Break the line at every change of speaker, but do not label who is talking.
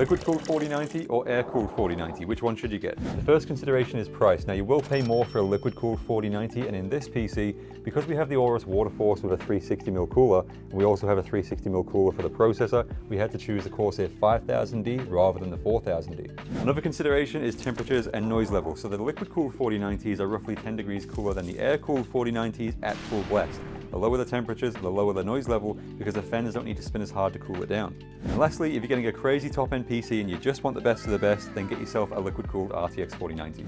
Liquid-cooled 4090 or air-cooled 4090, which one should you get? The first consideration is price. Now you will pay more for a liquid-cooled 4090 and in this PC, because we have the Aorus Waterforce with a 360mm cooler, and we also have a 360mm cooler for the processor, we had to choose the Corsair 5000D rather than the 4000D. Another consideration is temperatures and noise level. So the liquid-cooled 4090s are roughly 10 degrees cooler than the air-cooled 4090s at full blast. The lower the temperatures, the lower the noise level, because the fans don't need to spin as hard to cool it down. And lastly, if you're getting a crazy top-end PC and you just want the best of the best, then get yourself a liquid-cooled RTX 4090.